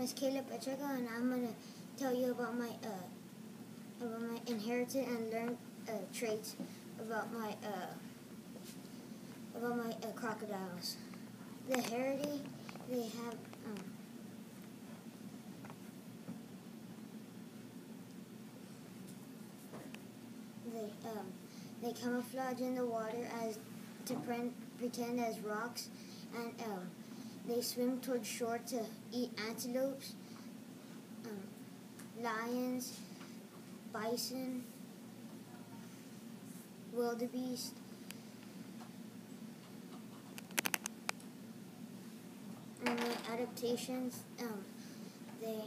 is Caleb Pacheco, and I'm gonna tell you about my uh, about my inherited and learned uh, traits about my uh, about my uh, crocodiles. The heritage they have. Um, they um, they camouflage in the water as to pre- pretend as rocks, and um, they swim toward shore to eat antelopes, um, lions, bison, wildebeest. And the adaptations, um, they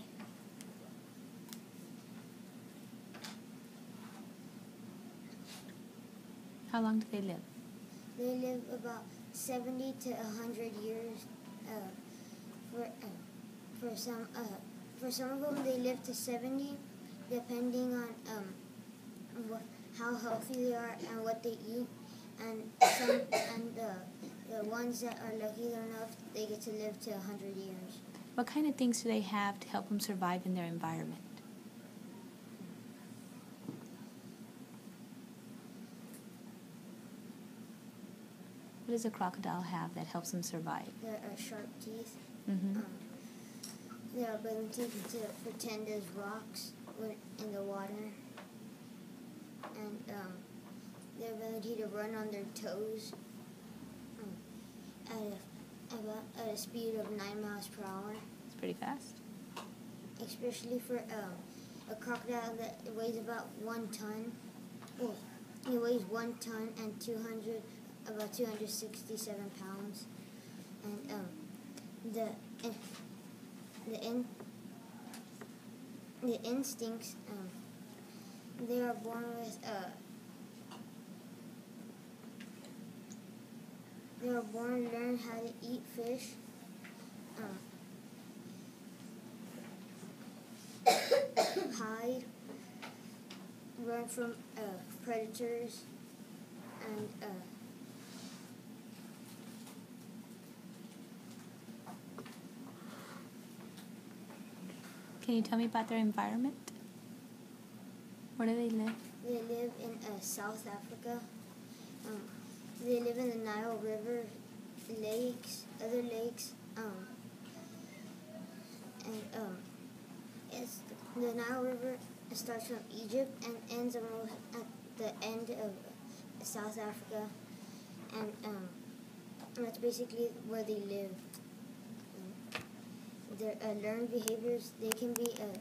How long do they live? They live about 70 to 100 years. Uh, for, uh, for, some, uh, for some of them, they live to 70, depending on um, how healthy they are and what they eat. And some, and the, the ones that are lucky enough, they get to live to 100 years. What kind of things do they have to help them survive in their environment? Does a crocodile have that helps them survive? There are sharp teeth. Mm-hmm. Um, their ability to pretend as rocks in the water. And um, their ability to run on their toes um, at, a, at a speed of 9 miles per hour. It's pretty fast. Especially for um, a crocodile that weighs about one ton. Well, it weighs one ton and 200, about 267 pounds. And um, the the in the instincts um, they are born with uh, they are born to learn how to eat fish um, hide run from uh, predators and uh, Can you tell me about their environment? Where do they live? They live in uh, South Africa. Um, they live in the Nile River, lakes, other lakes, um, and um, it's the Nile River starts from Egypt and ends almost at the end of South Africa, and um, that's basically where they live. Their uh, learned behaviors they can be uh,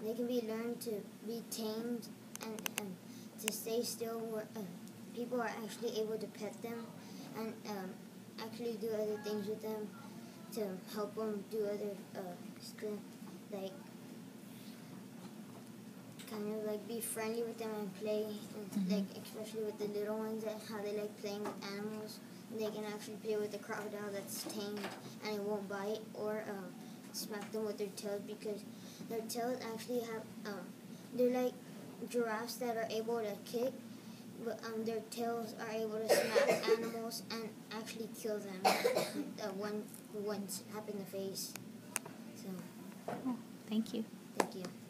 they can be learned to be tamed and, and to stay still where uh, people are actually able to pet them and um, actually do other things with them to help them do other uh, stuff like kind of like be friendly with them and play and Mhm. like especially with the little ones and how they like playing with animals they can actually play with the crocodile that's tamed and it won't bite or um, smack them with their tails because their tails actually have um, they're like giraffes that are able to kick but um, their tails are able to smack animals and actually kill them uh, one one slap in the face. So. Oh, thank you. thank you